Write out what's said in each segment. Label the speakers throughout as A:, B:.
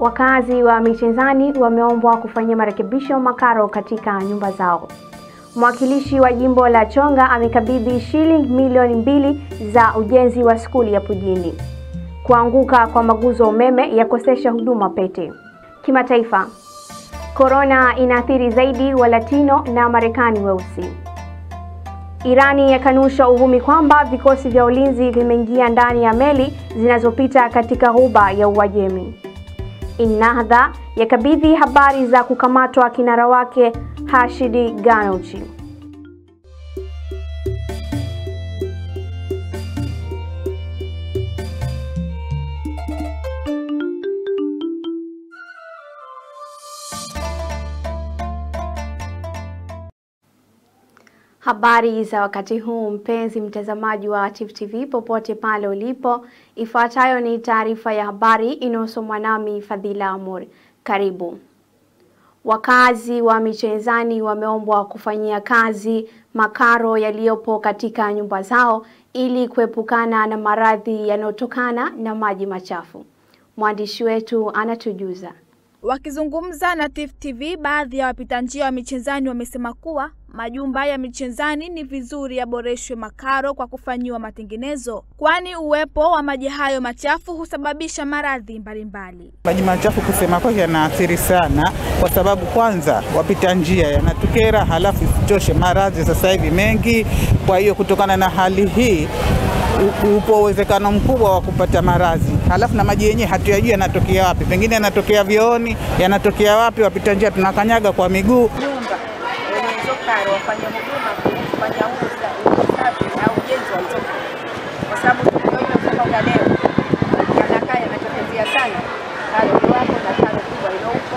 A: Wakazi wa Michenzani wameombwa kufanyia marekebisho makaro katika nyumba zao. Mwakilishi wa jimbo la Chonga amekabidhi shilingi milioni mbili za ujenzi wa skuli ya Pujini. Kuanguka kwa maguzo umeme yakosesha huduma Pete. Kimataifa, korona inaathiri zaidi wa Latino na Marekani weusi. Irani yakanusha uvumi kwamba vikosi vya ulinzi vimeingia ndani ya meli zinazopita katika ghuba ya Uajemi. Innahdha yakabidhi habari za kukamatwa kinara wake Hashidi Ghannouchi. Habari za wakati huu mpenzi mtazamaji wa Tifu TV popote pale ulipo, ifuatayo ni taarifa ya habari inayosomwa nami Fadhila Amur. Karibu. Wakazi wa Michenzani wameombwa kufanyia kazi makaro yaliyopo katika nyumba zao ili kuepukana na maradhi yanayotokana na maji machafu. Mwandishi wetu anatujuza.
B: Wakizungumza na Tifu TV, baadhi ya wapita njia wa Michenzani wamesema kuwa majumba ya Michenzani ni vizuri yaboreshwe makaro kwa kufanyiwa matengenezo, kwani uwepo wa maji hayo machafu husababisha maradhi mbalimbali.
C: Maji machafu kusema kwake yanaathiri sana, kwa sababu kwanza wapita njia yanatukera, halafu isitoshe maradhi sasa hivi mengi. Kwa hiyo kutokana na hali hii upo uwezekano mkubwa wa kupata maradhi, halafu na maji yenyewe hatuyajui yanatokea wapi, pengine yanatokea vyooni, yanatokea wapi. Wapita njia tunakanyaga kwa miguu.
D: Karo wafanye huduma kufanya usafi au ujenzi wa mtoto, kwa sababu tunaona kutoka leo yanakaa yanatokezea sana karo iwapo na karo kubwa iliopo.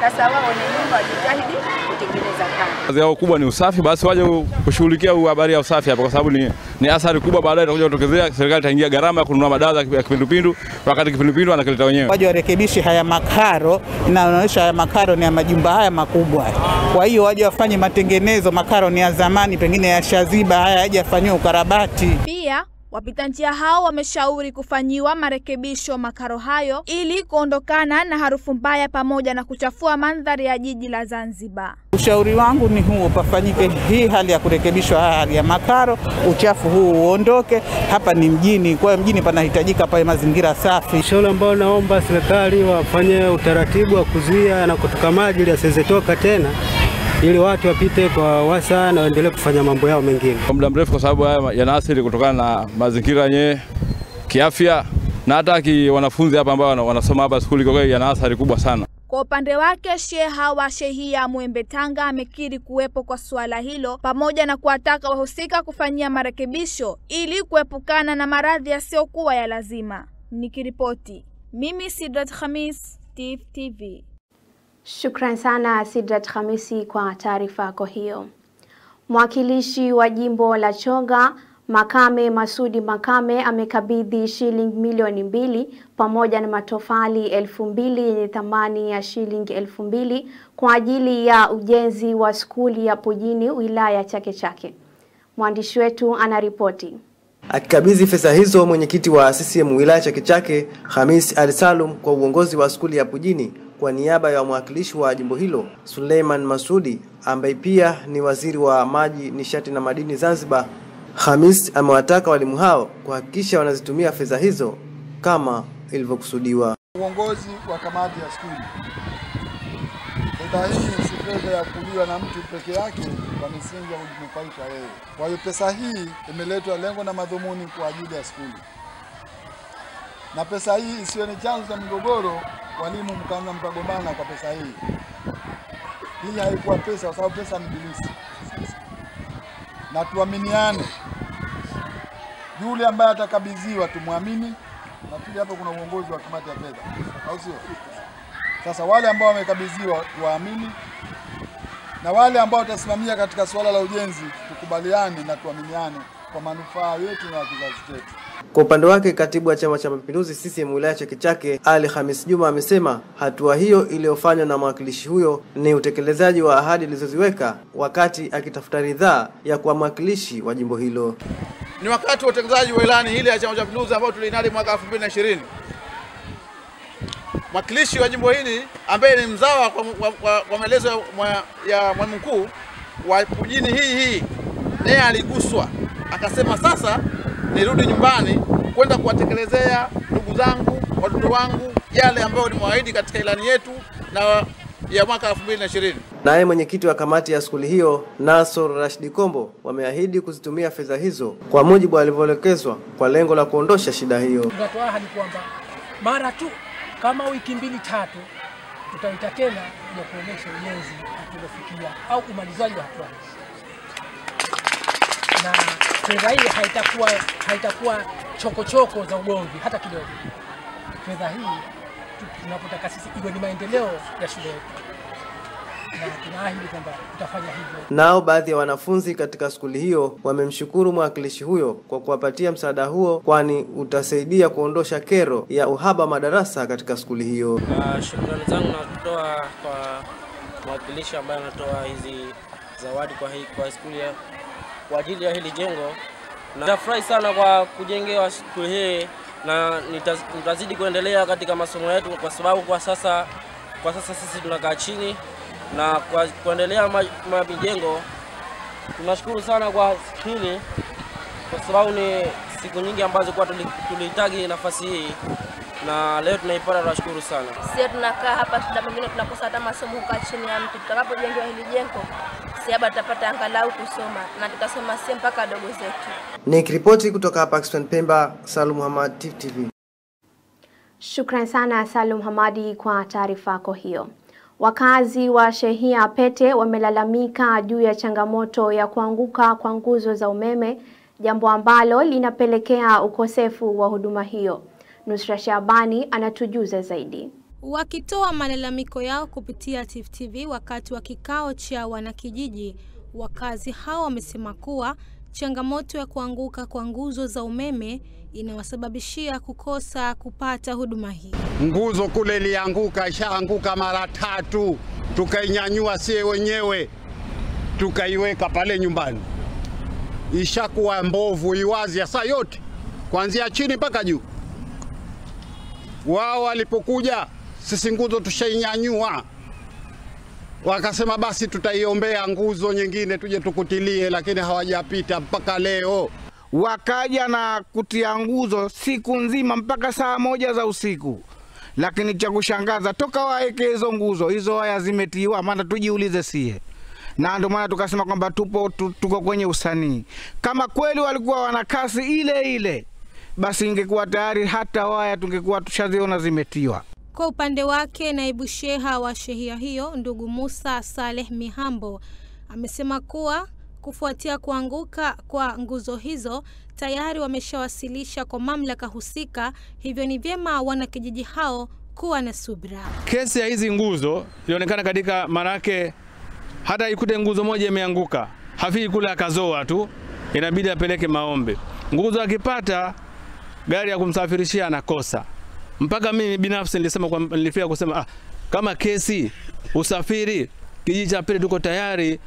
D: Sasa wao wenye nyumba wajitahidi kutengeneza karo.
E: Kazi yao kubwa ni usafi, basi waje kushughulikia habari ya usafi hapa, kwa sababu ni, ni athari kubwa baadaye itakuja kutokezea. Serikali itaingia gharama ya kununua madawa ya kipindupindu, wakati kipindupindu anakileta wenyewe.
C: waje warekebishe haya makaro, inaonyesha haya makaro ni ya majumba haya makubwa. Kwa hiyo waje wafanye matengenezo, makaroni ya zamani, pengine ya shaziba haya yaje yafanyiwe ukarabati.
B: Pia wapita njia hao wameshauri kufanyiwa marekebisho makaro hayo ili kuondokana na harufu mbaya pamoja na kuchafua mandhari ya jiji la Zanzibar.
C: Ushauri wangu ni huo, pafanyike hii hali ya kurekebishwa haya hali ya makaro, uchafu huu uondoke. Hapa ni mjini, kwa hiyo mjini panahitajika pale mazingira safi.
F: Shauri ambao naomba serikali wafanye utaratibu wa kuzuia na kutoka maji ili yasiwezetoka tena, ili watu wapite kwa wasa na waendelee kufanya mambo yao mengine.
E: Kwa muda mrefu, kwa sababu haya yanaathiri kutokana na mazingira yenyewe kiafya, na hata ki wanafunzi hapa ambao wanasoma hapa skuli, kwa kweli yana athari kubwa sana.
B: Kwa upande wake sheha wa shehia Mwembe Tanga amekiri kuwepo kwa suala hilo pamoja na kuwataka wahusika kufanyia marekebisho ili kuepukana na maradhi yasiyokuwa ya lazima. Nikiripoti mimi Sidrat Khamis, Tifu TV.
A: Shukran sana Sidrat Khamisi kwa taarifa yako hiyo. Mwakilishi wa jimbo la Choga Makame Masudi Makame amekabidhi shilingi milioni mbili pamoja na matofali elfu mbili yenye thamani ya shilingi elfu mbili kwa ajili ya ujenzi wa skuli ya Pujini wilaya Chake Chake. Mwandishi wetu anaripoti.
G: Akikabidhi fedha hizo, mwenyekiti wa CCM wilaya Chake Chake Hamis Ali Salum kwa uongozi wa skuli ya Pujini kwa niaba ya mwakilishi wa jimbo hilo Suleiman Masudi ambaye pia ni waziri wa maji, nishati na madini Zanzibar, Hamis amewataka walimu hao kuhakikisha wanazitumia fedha hizo kama ilivyokusudiwa.
H: uongozi wa kamati ya skuli. Fedha hii si fedha ya kuliwa na mtu peke yake kwa misingi ya kujinufaisha yeye. Kwa hiyo pesa hii imeletwa lengo na madhumuni kwa ajili ya skuli, na pesa hii isiwe ni chanzo cha migogoro, walimu mkaanza mkagombana kwa pesa hii. Hii haikuwa pesa, kwa sababu pesa ni bilisi, na tuaminiane. Yule ambaye atakabidhiwa tumwamini nafikiri hapo kuna uongozi wa kamati ya fedha, au sio? Sasa wale ambao wamekabidhiwa waamini, na wale ambao watasimamia katika suala la ujenzi tukubaliane na tuaminiane kwa manufaa yetu na ya kizazi chetu.
G: Kwa upande wake katibu wa Chama cha Mapinduzi CCM wilaya Chake Chake Ali Hamis Juma amesema hatua hiyo iliyofanywa na mwakilishi huyo ni utekelezaji wa ahadi alizoziweka wakati akitafuta ridhaa ya kuwa mwakilishi wa jimbo hilo.
I: ni wakati wa utekelezaji wa ilani ile ya Chama cha Mapinduzi ambayo tuliinadi mwaka 2020 mwakilishi wa jimbo hili ambaye ni mzawa kwa, kwa, kwa, kwa maelezo ya mwalimu mkuu wa Pujini hii hii, naye aliguswa akasema, sasa nirudi nyumbani kwenda kuwatekelezea ndugu zangu, watoto wangu yale ambayo nimewaahidi katika ilani yetu na ya mwaka 2020.
G: Naye mwenyekiti wa kamati ya skuli hiyo Nasor Rashidi Kombo wameahidi kuzitumia fedha hizo kwa mujibu alivyoelekezwa kwa lengo la kuondosha shida hiyo.
J: Tunatoa ahadi kwamba mara tu kama wiki mbili tatu tutaita tena ya kuonesha ujenzi tuliofikia au umalizaji wa hatua na fedha hii haitakuwa haitakuwa chokochoko za ugomvi hata kidogo. Fedha hii tunapotaka sisi iwe ni maendeleo ya shule yetu, na tunaahidi kwamba tutafanya hivyo.
G: Nao baadhi ya wanafunzi katika skuli hiyo wamemshukuru mwakilishi huyo kwa kuwapatia msaada huo, kwani utasaidia kuondosha kero ya uhaba wa madarasa katika skuli hiyo.
K: Uh, shukrani zangu natoa kwa mwakilishi ambaye anatoa hizi zawadi kwa, hii, kwa skuli ya, kwa ajili ya hili jengo. Na Nitafurahi sana kwa kujengewa shule hii na nitazidi kuendelea katika masomo yetu kwa sababu kwa sasa, kwa sasa sisi tunakaa chini na kwa kuendelea majengo. ma- Tunashukuru sana kwa hili kwa sababu ni siku nyingi ambazo kwa tulihitaji nafasi hii na leo tunaipata, tunashukuru sana.
L: Sisi tunakaa hapa, shida mingine tunakosa hata masomo kukaa chini ya mti. Tutakapojengewa hili jengo, si hapa tutapata angalau kusoma na tutasoma sie mpaka wadogo zetu.
G: Nikiripoti kutoka hapa Pakistan Pemba, Salum Muhammad, Tifu TV.
A: Shukran sana Salum Hamadi kwa taarifa yako hiyo. Wakazi wa Shehia Pete wamelalamika juu ya changamoto ya kuanguka kwa nguzo za umeme, jambo ambalo linapelekea ukosefu wa huduma hiyo. Nusra Shabani anatujuza zaidi.
M: Wakitoa malalamiko yao kupitia Tifu TV wakati wa kikao cha wanakijiji, wakazi hao wamesema kuwa changamoto ya kuanguka kwa nguzo za umeme inawasababishia kukosa kupata huduma hii.
N: Nguzo kule ilianguka, ishaanguka mara tatu, tukainyanyua sie wenyewe tukaiweka pale nyumbani, ishakuwa mbovu iwazi ya saa yote kuanzia chini mpaka juu. Wao walipokuja, sisi nguzo tushainyanyua, wakasema basi tutaiombea nguzo nyingine tuje tukutilie, lakini hawajapita mpaka leo.
O: wakaja na kutia nguzo siku nzima mpaka saa moja za usiku, lakini cha kushangaza toka waeke hizo nguzo hizo waya zimetiwa, maana tujiulize sie na ndio maana tukasema kwamba tupo tu, tuko kwenye usanii. Kama kweli walikuwa wana kasi ile ile, basi ingekuwa tayari hata waya tungekuwa tushaziona zimetiwa.
M: Kwa upande wake, naibu sheha wa shehia hiyo ndugu Musa Saleh Mihambo amesema kuwa kufuatia kuanguka kwa nguzo hizo tayari wameshawasilisha kwa mamlaka husika, hivyo ni vyema wanakijiji hao kuwa na subra.
E: Kesi ya hizi nguzo ilionekana katika manake, hata ikute nguzo moja imeanguka, hafiki kule akazoa tu, inabidi apeleke maombi. Nguzo akipata gari ya kumsafirishia anakosa. Mpaka mimi binafsi nilisema kwa, nilifika kusema ah, kama kesi usafiri, kijiji cha pili tuko tayari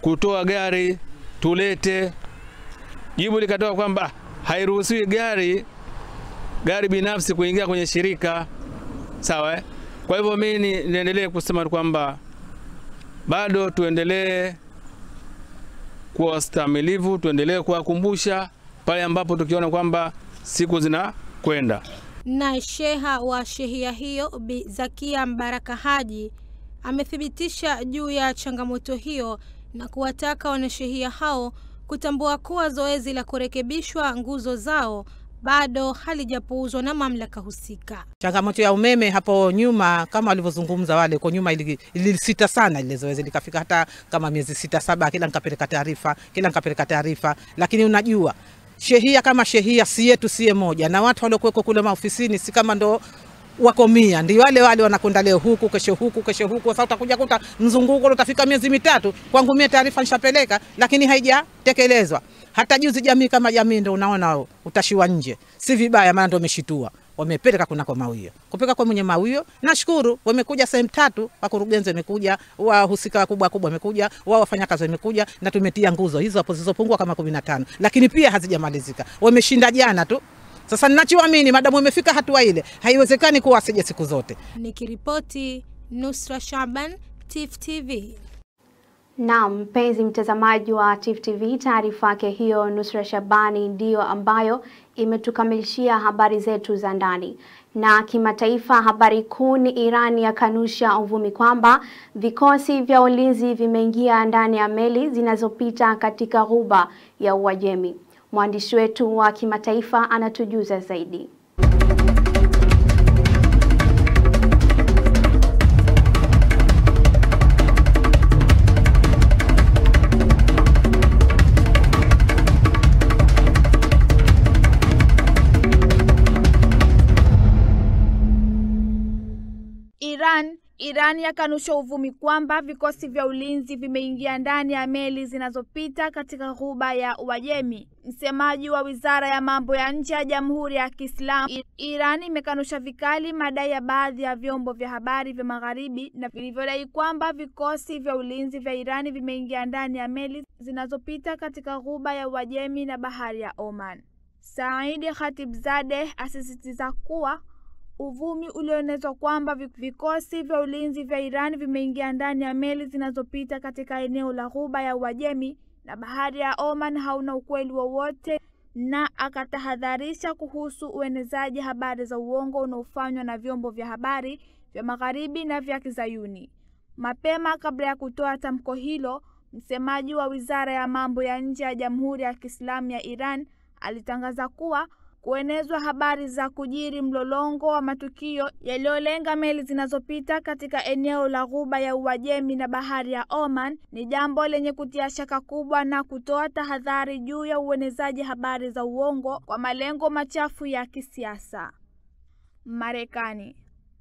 E: kutoa gari tulete. Jibu likatoka kwamba ah, hairuhusiwi gari gari binafsi kuingia kwenye shirika sawa. Eh? Kwa hivyo mimi ni- niendelee kusema kwamba bado tuendelee kuwa wastamilivu, tuendelee kuwakumbusha pale ambapo tukiona kwamba siku zinakwenda.
M: Naye sheha wa shehia hiyo Bi Zakia Mbaraka Haji amethibitisha juu ya changamoto hiyo na kuwataka wanashehia hao kutambua kuwa zoezi la kurekebishwa nguzo zao bado halijapuuzwa na mamlaka husika.
P: Changamoto ya umeme hapo nyuma kama walivyozungumza wale, kwa nyuma ili- ilisita sana ile zoezi likafika hata kama miezi sita saba, kila nikapeleka taarifa, kila nikapeleka taarifa, lakini unajua shehia kama shehia si yetu si moja, na watu waliokuweko kule maofisini si kama ndo wako mia, ndio wale wale wanakwenda leo huku kesho huku kesho huku. Sasa utakuja kuta mzunguko utafika miezi mitatu, kwangu mie taarifa nishapeleka, lakini haijatekelezwa. Hata juzi jamii kama jamii ndo unaona utashiwa nje, si vibaya, maana ndo wameshitua wamepeleka kunako mawio kupeleka kwa mwenye mawio. Nashukuru wamekuja sehemu tatu, wakurugenzi wamekuja, wahusika wakubwa wakubwa wamekuja, wa wafanyakazi wamekuja, na tumetia nguzo hizo hapo zilizopungua kama kumi na tano, lakini pia hazijamalizika. Wameshinda jana tu Sasa ninachoamini, madamu imefika hatua ile, haiwezekani kuwa asije siku zote.
M: Nikiripoti Nusra Shaban, Tifu TV.
A: Naam, mpenzi mtazamaji wa Tifu TV, taarifa yake hiyo Nusra Shabani ndiyo ambayo imetukamilishia habari zetu za ndani. Na kimataifa, habari kuu ni Iran yakanusha uvumi kwamba vikosi vya ulinzi vimeingia ndani ya meli zinazopita katika ghuba ya Uajemi. Mwandishi wetu wa kimataifa anatujuza zaidi.
B: Iran yakanusha uvumi kwamba vikosi vya ulinzi vimeingia ndani ya meli zinazopita katika ghuba ya Uajemi. Msemaji wa Wizara ya Mambo ya Nje ya Jamhuri ya Kiislamu Iran imekanusha vikali madai ya baadhi ya vyombo vya habari vya Magharibi na vilivyodai kwamba vikosi vya ulinzi vya Iran vimeingia ndani ya meli zinazopita katika ghuba ya Uajemi na bahari ya Oman. Saidi Khatibzadeh asisitiza kuwa uvumi ulioenezwa kwamba vikosi vya ulinzi vya Iran vimeingia ndani ya meli zinazopita katika eneo la ghuba ya Uajemi na bahari ya Oman hauna ukweli wowote, na akatahadharisha kuhusu uenezaji habari za uongo unaofanywa na vyombo vya habari vya Magharibi na vya Kizayuni. Mapema kabla ya kutoa tamko hilo, msemaji wa Wizara ya Mambo ya Nje ya Jamhuri ya Kiislamu ya Iran alitangaza kuwa kuenezwa habari za kujiri mlolongo wa matukio yaliyolenga meli zinazopita katika eneo la ghuba ya Uajemi na bahari ya Oman ni jambo lenye kutia shaka kubwa na kutoa tahadhari juu ya uenezaji habari za uongo kwa malengo machafu ya kisiasa. Marekani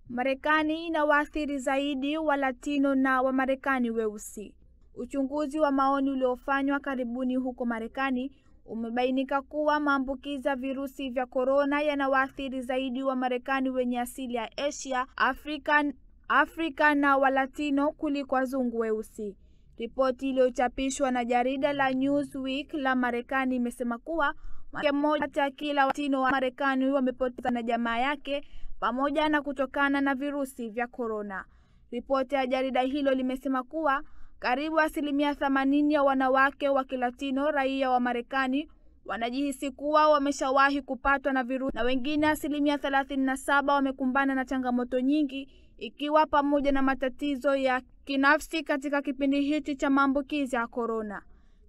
B: Marekani ina waathiri zaidi wa Latino na Wamarekani weusi. Uchunguzi wa maoni uliofanywa karibuni huko Marekani umebainika kuwa maambukizi ya virusi vya korona yanawaathiri zaidi wa Marekani wenye asili ya Asia, Afrika, Afrika na Walatino kuliko wazungu weusi. Ripoti iliyochapishwa na jarida la Newsweek la Marekani imesema kuwa mwanamke mmoja kati ya kila Watino wa Marekani wamepoteza na jamaa yake pamoja na kutokana na virusi vya korona. Ripoti ya jarida hilo limesema kuwa karibu asilimia themanini ya wanawake wa Kilatino raia wa Marekani wanajihisi kuwa wameshawahi kupatwa na virusi na wengine asilimia thelathini na saba wamekumbana na changamoto nyingi ikiwa pamoja na matatizo ya kinafsi katika kipindi hichi cha maambukizi ya korona.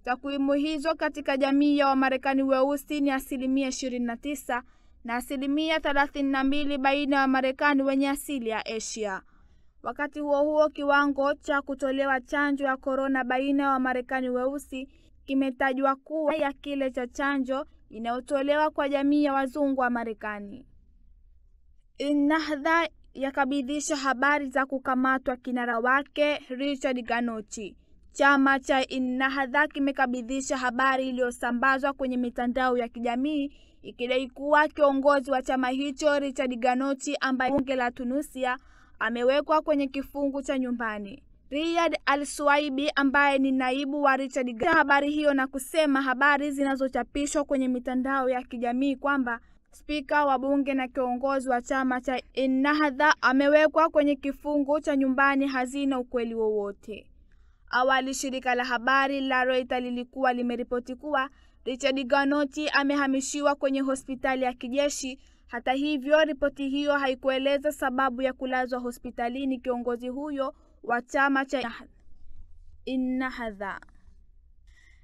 B: Takwimu hizo katika jamii ya Wamarekani weusi ni asilimia ishirini na tisa na asilimia thelathini na mbili baina ya Wamarekani wenye asili ya Asia. Wakati huo huo, kiwango cha kutolewa chanjo ya korona baina ya Wamarekani weusi kimetajwa kuwa ya kile cha chanjo inayotolewa kwa jamii ya wazungu wa Marekani. Nahdha yakabidhisha habari za kukamatwa kinara wake Richard Ganochi. Chama cha Innahdha kimekabidhisha habari iliyosambazwa kwenye mitandao ya kijamii ikidai kuwa kiongozi wa chama hicho Richard Ganochi ambaye bunge la Tunisia amewekwa kwenye kifungu cha nyumbani. Riyad Al-Suaibi ambaye ni naibu wa Richard Ganochi habari hiyo na kusema habari zinazochapishwa kwenye mitandao ya kijamii kwamba spika wa bunge na kiongozi wa chama cha Ennahdha amewekwa kwenye kifungu cha nyumbani hazina ukweli wowote. Awali shirika la habari la Reuters lilikuwa limeripoti kuwa Richard Ganoti amehamishiwa kwenye hospitali ya kijeshi. Hata hivyo, ripoti hiyo haikueleza sababu ya kulazwa hospitalini kiongozi huyo wa chama cha Ennahdha.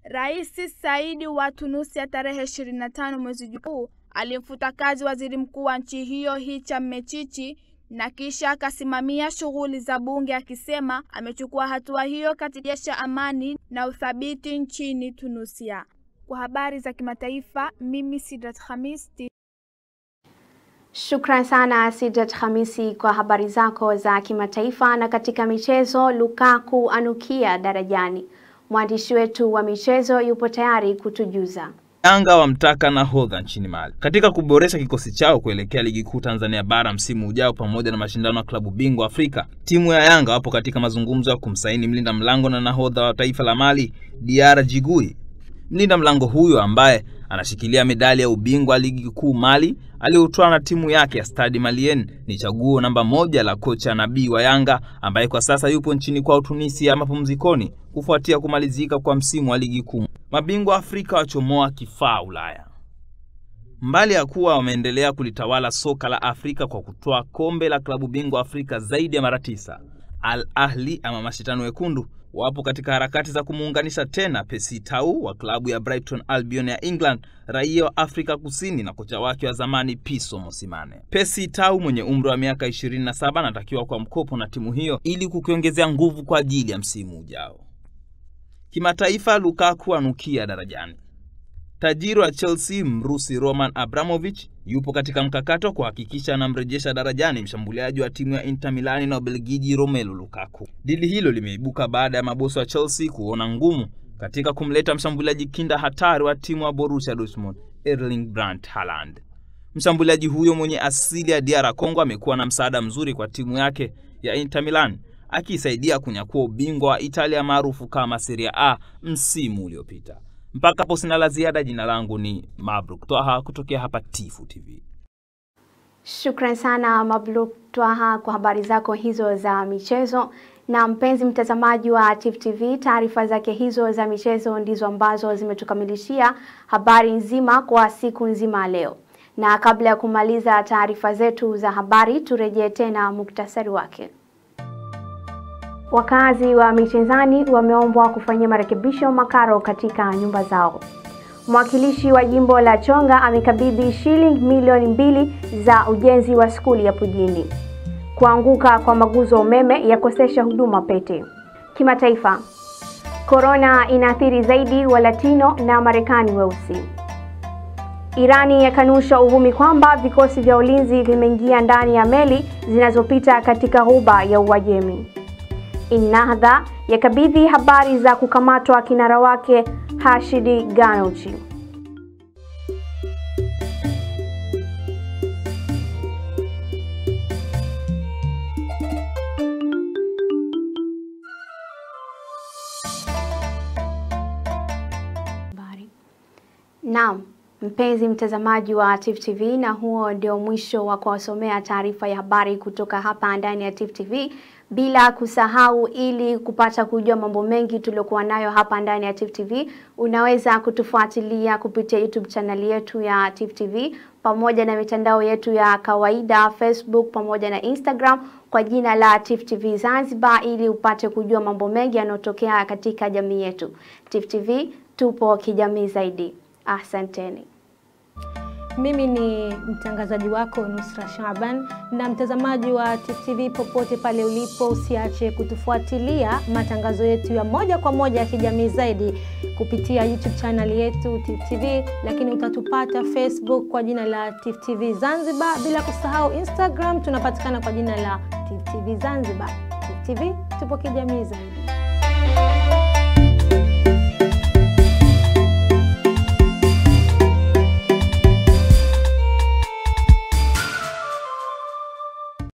B: Rais Saidi wa Tunisia tarehe 25 mwezi Juni alimfuta kazi waziri mkuu wa nchi hiyo hicha Mechichi na kisha akasimamia shughuli za bunge akisema amechukua hatua hiyo katika amani na uthabiti nchini Tunisia. Kwa habari za kimataifa, mimi Sidrat Khamis.
A: Shukran sana Sidat Hamisi kwa habari zako za kimataifa. Na katika michezo, Lukaku anukia darajani. Mwandishi wetu wa michezo yupo tayari kutujuza.
Q: Yanga wamtaka nahodha nchini Mali katika kuboresha kikosi chao kuelekea ligi kuu Tanzania bara msimu ujao pamoja na mashindano ya klabu bingwa Afrika. Timu ya Yanga wapo katika mazungumzo ya kumsaini mlinda mlango na nahodha wa taifa la Mali Diara Jigui. Mlinda mlango huyo ambaye anashikilia medali ya ubingwa wa ligi kuu Mali aliyotoa na timu yake ya Stade Malien ni chaguo namba moja la kocha Nabii wa Yanga ambaye kwa sasa yupo nchini kwao Tunisia mapumzikoni kufuatia kumalizika kwa msimu wa ligi kuu. Mabingwa Afrika wachomoa kifaa Ulaya. Mbali ya kuwa wameendelea kulitawala soka la Afrika kwa kutoa kombe la klabu bingwa Afrika zaidi ya mara tisa, Al Ahli ama mashitano wekundu wapo katika harakati za kumuunganisha tena Percy Tau wa klabu ya Brighton Albion ya England, raia wa Afrika Kusini na kocha wake wa zamani Piso Mosimane. Percy Tau mwenye umri wa miaka 27 anatakiwa kwa mkopo na timu hiyo ili kukiongezea nguvu kwa ajili ya msimu ujao. Kimataifa, Lukaku anukia darajani. Tajiri wa Chelsea Mrusi Roman Abramovich yupo katika mkakati wa kuhakikisha anamrejesha darajani mshambuliaji wa timu ya Inter Milani na Ubelgiji Romelu Lukaku. Dili hilo limeibuka baada ya mabosi wa Chelsea kuona ngumu katika kumleta mshambuliaji kinda hatari wa timu ya Borussia Dortmund Erling Brandt Haaland. Mshambuliaji huyo mwenye asili ya DR Congo amekuwa na msaada mzuri kwa timu yake ya Inter Milan akisaidia kunyakua ubingwa wa Italia maarufu kama Serie A msimu uliopita. Mpaka hapo sina la ziada. Jina langu ni Mabruk Twaha kutokea hapa Tifu TV.
A: Shukran sana Mabruk Twaha kwa habari zako hizo za michezo. Na mpenzi mtazamaji wa Tifu TV, taarifa zake hizo za michezo ndizo ambazo zimetukamilishia habari nzima kwa siku nzima leo. Na kabla ya kumaliza taarifa zetu za habari, turejee tena muktasari wake. Wakazi wa Michenzani wameombwa kufanyia marekebisho makaro katika nyumba zao. Mwakilishi wa jimbo la Chonga amekabidhi shilingi milioni mbili za ujenzi wa skuli ya Pujini. Kuanguka kwa maguzo umeme yakosesha huduma Pete. Kimataifa, korona inaathiri zaidi wa Latino na Marekani weusi. Irani yakanusha uvumi kwamba vikosi vya ulinzi vimeingia ndani ya meli zinazopita katika ghuba ya Uajemi. Innahdha yakabidhi habari za kukamatwa kinara wake Hashidi Ganuchi. Naam, mpenzi mtazamaji wa Tifu TV, na huo ndio mwisho wa kuwasomea taarifa ya habari kutoka hapa ndani ya Tifu TV bila kusahau, ili kupata kujua mambo mengi tuliokuwa nayo hapa ndani ya Tifu TV, unaweza kutufuatilia kupitia YouTube channel yetu ya Tifu TV pamoja na mitandao yetu ya kawaida Facebook pamoja na Instagram kwa jina la Tifu TV Zanzibar, ili upate kujua mambo mengi yanayotokea katika jamii yetu. Tifu TV tupo kijamii zaidi. Asanteni.
M: Mimi ni mtangazaji wako Nusra Shaban, na mtazamaji wa TTV TV popote pale ulipo, usiache kutufuatilia matangazo yetu ya moja kwa moja ya kijamii zaidi kupitia YouTube channel yetu TTV, TV, lakini utatupata Facebook kwa jina la TTV TV Zanzibar, bila kusahau Instagram tunapatikana kwa jina la TTV TV Zanzibar. TTV TV tupo kijamii zaidi.